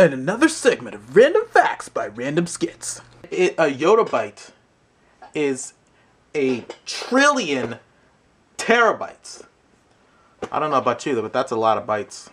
and another segment of Random Facts by Random Skits. It, a yottabyte is a trillion terabytes. I don't know about you, but that's a lot of bytes.